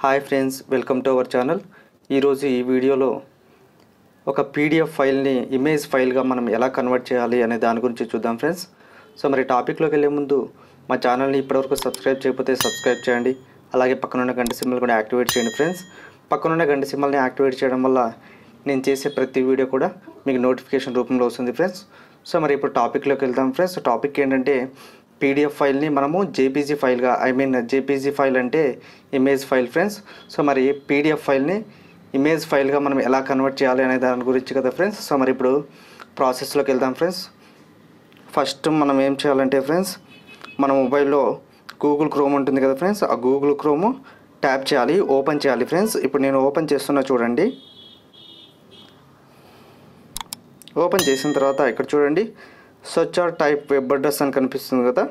Hi friends welcome to our channel. ఈరోజు ఈ వీడియోలో ఒక పీడిఎఫ్ ఫైల్ని ఇమేజ్ ఫైల్గా మనం ఎలా కన్వర్ట్ చేయాలి అనే దాని గురించి చూద్దాం ఫ్రెండ్స్. సో మరి టాపిక్లోకి వెళ్ళే ముందు మా ఛానల్ని ఇప్పటివరకు సబ్స్క్రైబ్ చేయకపోతే సబ్స్క్రైబ్ చేయండి. అలాగే పక్కనున్న గంట సింబల్ కూడా యాక్టివేట్ చేయండి ఫ్రెండ్స్. పక్కనున్న గంట సింబల్ని యాక్టివేట్ చేయడం వల్ల నేను చేసే ప్రతి వీడియో కూడా మీకు నోటిఫికేషన్ రూపంలో వస్తుంది ఫ్రెండ్స్. సో మరి ఇప్పుడు టాపిక్లోకి వెళ్దాం ఫ్రెండ్స్. టాపిక్ ఏంటంటే పీడిఎఫ్ ఫైల్ని మనము జేపీజీ ఫైల్గా ఐ మీన్ జేపీజీ ఫైల్ అంటే ఇమేజ్ ఫైల్ ఫ్రెండ్స్ సో మరి పీడిఎఫ్ ఫైల్ని ఇమేజ్ ఫైల్గా మనం ఎలా కన్వర్ట్ చేయాలి అనే దాని గురించి కదా ఫ్రెండ్స్ సో మరి ఇప్పుడు ప్రాసెస్లోకి వెళ్దాం ఫ్రెండ్స్ ఫస్ట్ మనం ఏం చేయాలంటే ఫ్రెండ్స్ మన మొబైల్లో గూగుల్ క్రోమ్ ఉంటుంది కదా ఫ్రెండ్స్ ఆ గూగుల్ క్రోమ్ ట్యాప్ చేయాలి ఓపెన్ చేయాలి ఫ్రెండ్స్ ఇప్పుడు నేను ఓపెన్ చేస్తున్నా చూడండి. ఓపెన్ చేసిన తర్వాత ఇక్కడ చూడండి. Search or type web address అని కనిపిస్తుంది కదా.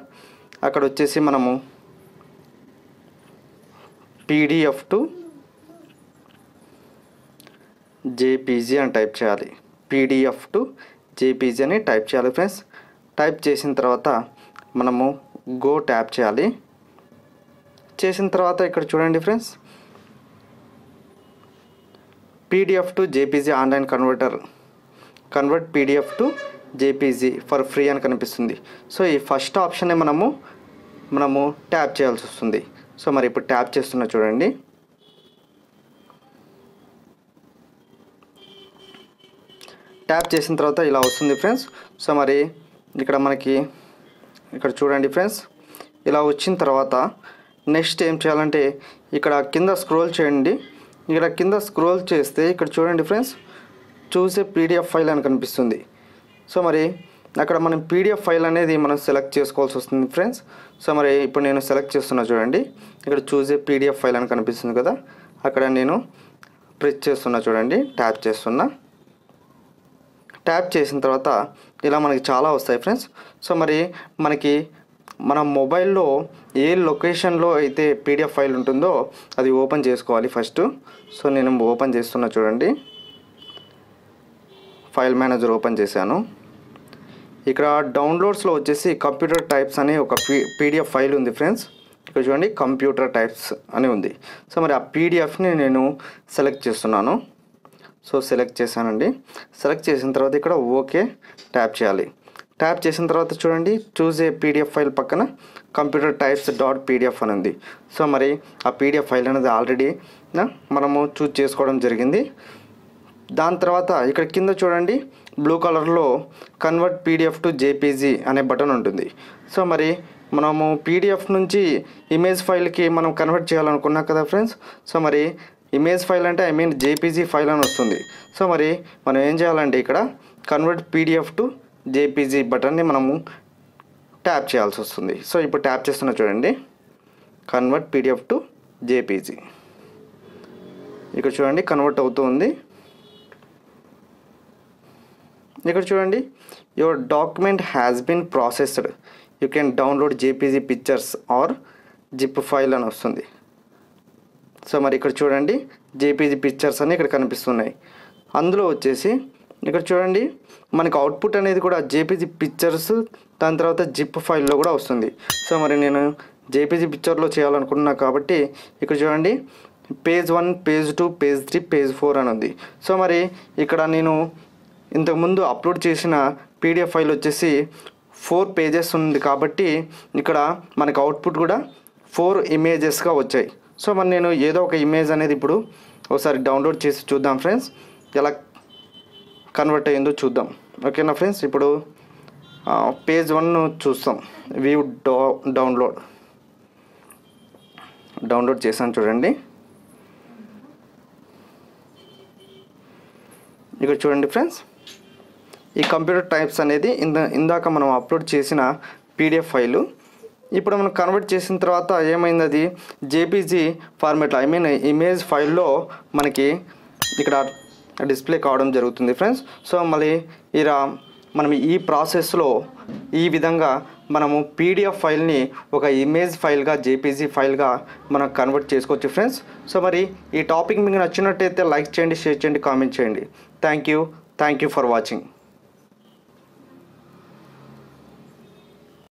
అక్కడ వచ్చేసి మనము పీడిఎఫ్ టు జేపీజీ అని టైప్ చేయాలి. పీడిఎఫ్ టు జేపీజీ అని టైప్ చేయాలి ఫ్రెండ్స్. టైప్ చేసిన తర్వాత మనము గో ట్యాప్ చేయాలి. చేసిన తర్వాత ఇక్కడ చూడండి friends. PDF to JPG online converter. Convert PDF to JPG for free అని కనిపిస్తుంది. సో ఈ ఫస్ట్ ఆప్షన్ని మనము మనము ట్యాప్ చేయాల్సి వస్తుంది. సో మరి ఇప్పుడు ట్యాప్ చేస్తున్నా చూడండి. ట్యాప్ చేసిన తర్వాత ఇలా వస్తుంది ఫ్రెండ్స్. సో మరి ఇక్కడ మనకి ఇక్కడ చూడండి ఫ్రెండ్స్. ఇలా వచ్చిన తర్వాత నెక్స్ట్ ఏం చేయాలంటే ఇక్కడ కింద స్క్రోల్ చేయండి. ఇక్కడ కింద స్క్రోల్ చేస్తే ఇక్కడ చూడండి ఫ్రెండ్స్ చూసే పీడిఎఫ్ ఫైల్ అని కనిపిస్తుంది. సో మరి అక్కడ మనం పీడిఎఫ్ ఫైల్ అనేది మనం సెలెక్ట్ చేసుకోవాల్సి వస్తుంది ఫ్రెండ్స్. సో మరి ఇప్పుడు నేను సెలెక్ట్ చేస్తున్నా చూడండి. ఇక్కడ చూసే పీడిఎఫ్ ఫైల్ అని కనిపిస్తుంది కదా. అక్కడ నేను ప్రెస్ చేస్తున్నా చూడండి. ట్యాప్ చేస్తున్నా. ట్యాప్ చేసిన తర్వాత ఇలా మనకి చాలా వస్తాయి ఫ్రెండ్స్. సో మరి మనకి మన మొబైల్లో ఏ లొకేషన్లో అయితే పీడిఎఫ్ ఫైల్ ఉంటుందో అది ఓపెన్ చేసుకోవాలి ఫస్ట్. సో నేను ఓపెన్ చేస్తున్నా చూడండి. ఫైల్ మేనేజర్ ఓపెన్ చేశాను. ఇక్కడ డౌన్లోడ్స్లో వచ్చేసి కంప్యూటర్ టైప్స్ అనే ఒక పీడిఎఫ్ ఫైల్ ఉంది ఫ్రెండ్స్ ఇక్కడ చూడండి కంప్యూటర్ టైప్స్ అని ఉంది. సో మరి ఆ పీడిఎఫ్ని నేను సెలెక్ట్ చేస్తున్నాను. సో సెలెక్ట్ చేశానండి. సెలెక్ట్ చేసిన తర్వాత ఇక్కడ ఓకే ట్యాప్ చేయాలి. ట్యాప్ చేసిన తర్వాత చూడండి చూసే ఏ పీడిఎఫ్ ఫైల్ పక్కన కంప్యూటర్ టైప్స్ డాట్ పీడిఎఫ్ అని ఉంది. సో మరి ఆ పీడిఎఫ్ ఫైల్ అనేది ఆల్రెడీ మనము చూజ్ చేసుకోవడం జరిగింది. దాని తర్వాత ఇక్కడ కింద చూడండి బ్లూ కలర్లో కన్వర్ట్ పీడిఎఫ్ టు జేపీజీ అనే బటన్ ఉంటుంది. సో మరి మనము పీడిఎఫ్ నుంచి ఇమేజ్ ఫైల్కి మనం కన్వర్ట్ చేయాలనుకున్నాం కదా ఫ్రెండ్స్ సో మరి ఇమేజ్ ఫైల్ అంటే ఐ మీన్ జేపీజీ ఫైల్ అని వస్తుంది. సో మరి మనం ఏం చేయాలంటే ఇక్కడ కన్వర్ట్ పీడిఎఫ్ టు జేపీజీ బటన్ని మనము ట్యాప్ చేయాల్సి వస్తుంది. సో ఇప్పుడు ట్యాప్ చేస్తున్నా చూడండి. కన్వర్ట్ పీడిఎఫ్ టు జేపీజీ ఇక్కడ చూడండి కన్వర్ట్ అవుతూ ఉంది. ఇక్కడ చూడండి. Your document has been processed you can download JPG pictures or zip file అని వస్తుంది. సో మరి ఇక్కడ చూడండి. జేపీజీ పిక్చర్స్ అని ఇక్కడ కనిపిస్తున్నాయి. అందులో వచ్చేసి ఇక్కడ చూడండి. మనకు అవుట్పుట్ అనేది కూడా జేపీజీ పిక్చర్స్ దాని తర్వాత జిప్ ఫైల్లో కూడా వస్తుంది. సో మరి నేను జేపీజీ పిక్చర్లో చేయాలనుకుంటున్నాను కాబట్టి ఇక్కడ చూడండి. Page one page two page three page four అని ఉంది. సో మరి ఇక్కడ నేను ఇంతకుముందు అప్లోడ్ చేసిన పీడిఎఫ్ ఫైల్ వచ్చేసి ఫోర్ పేజెస్ ఉంది కాబట్టి ఇక్కడ మనకు అవుట్పుట్ కూడా ఫోర్ ఇమేజెస్గా వచ్చాయి. సో మరి నేను ఏదో ఒక ఇమేజ్ అనేది ఇప్పుడు ఒకసారి డౌన్లోడ్ చేసి చూద్దాం ఫ్రెండ్స్. ఎలా కన్వర్ట్ అయ్యిందో చూద్దాం. ఓకేనా ఫ్రెండ్స్? ఇప్పుడు పేజ్ వన్ చూస్తాం. వ్యూ డౌ డౌన్లోడ్. డౌన్లోడ్ చేశాను చూడండి. ఇక్కడ చూడండి ఫ్రెండ్స్. ఈ కంప్యూటర్ టైప్స్ అనేది ఇంద ఇందాక మనం అప్లోడ్ చేసిన పీడిఎఫ్ ఫైలు. ఇప్పుడు మనం కన్వర్ట్ చేసిన తర్వాత ఏమైంది అది జేపీజీ ఫార్మేట్లో ఐ మీన్ ఇమేజ్ ఫైల్లో మనకి ఇక్కడ డిస్ప్లే కావడం జరుగుతుంది ఫ్రెండ్స్. సో మళ్ళీ ఇలా మనం ఈ ప్రాసెస్లో ఈ విధంగా మనము పీడిఎఫ్ ఫైల్ని ఒక ఇమేజ్ ఫైల్గా జేపీజీ ఫైల్గా మనం కన్వర్ట్ చేసుకోవచ్చు ఫ్రెండ్స్. సో మరి ఈ టాపిక్ మీకు నచ్చినట్టయితే లైక్ చేయండి షేర్ చేయండి కామెంట్ చేయండి. Thank you. Thank you for watching.